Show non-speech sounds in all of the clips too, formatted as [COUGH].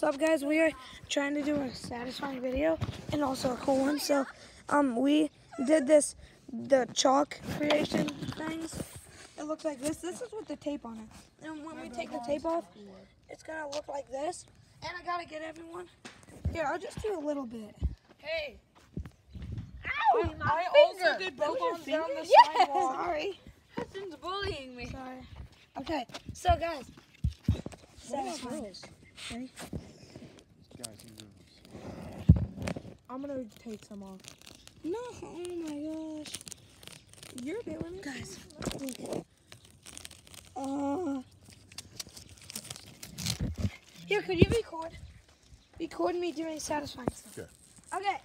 What's up, guys? We are trying to do a satisfying video and also a cool one. So, um, we did this the chalk creation things. It looks like this. This is with the tape on it. And when we take the tape off, it's gonna look like this. And I gotta get everyone. Here, I'll just do a little bit. Hey, Ow, my I finger. also did That was your both down the finger? sidewalk. [LAUGHS] Sorry. Hudson's bullying me. Sorry. Okay. So, guys. Satisfying. Ready? Guys, you do this. I'm gonna take some off. No. Oh my gosh. You're doing me. Guys. Uh, here, could you record? Record me doing satisfying stuff. Okay. Okay.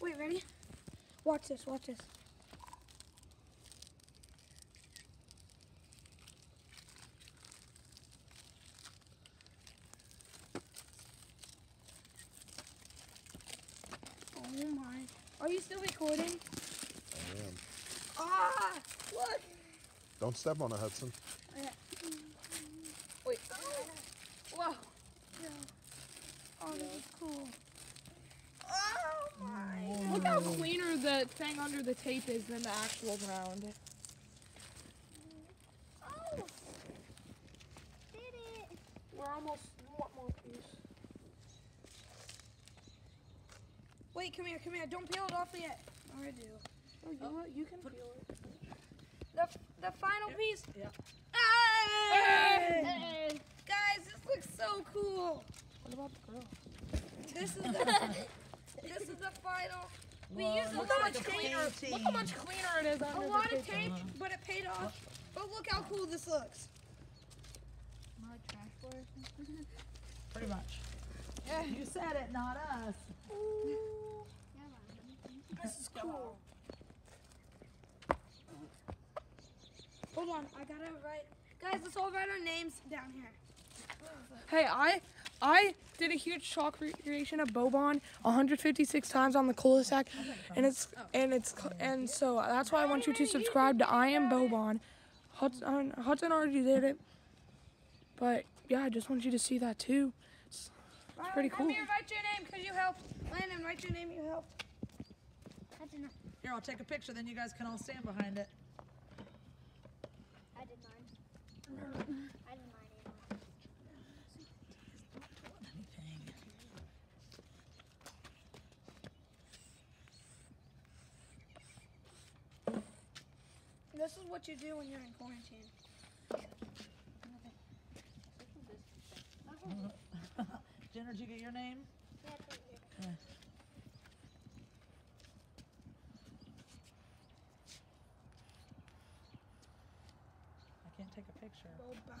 Wait, ready? Watch this, watch this. Oh my. Are you still recording? I am. Ah! Look! Don't step on it, Hudson. Wait. Whoa. Oh, this is cool. Oh my. Look how cleaner the thing under the tape is than the actual ground. Oh! Did it! We're almost. What more piece? Wait, come here, come here. Don't peel it off yet. Oh, I do. Oh, you know what? You can peel it. The, the final piece. yeah. Hey! Hey. Guys, this looks so cool. What about the girl? This is the [LAUGHS] this is the final. We used a Look how lot much of tape, cleaner. Look how much cleaner it is a lot of tape. tape, but it paid off. But look how cool this looks. [LAUGHS] Pretty much. Yeah, you said it, not us. This is cool. Hold on, I gotta write. Guys, let's all write our names down here. Hey, I I did a huge chalk recreation of Bobon 156 times on the cul-de-sac, and it's and it's and so that's why I want you to subscribe to I am Bobon. Hudson, Hudson already did it, but yeah, I just want you to see that too. It's, it's pretty cool. Come here, write your name, cause you helped. Landon, write your name, you helped. Here, I'll take a picture, then you guys can all stand behind it. I did mine. Mm-hmm. I did mine. Anything. This is what you do when you're in quarantine. [LAUGHS] Jenner, did you get your name? Yeah, it's right here. I can't take a picture. Boban.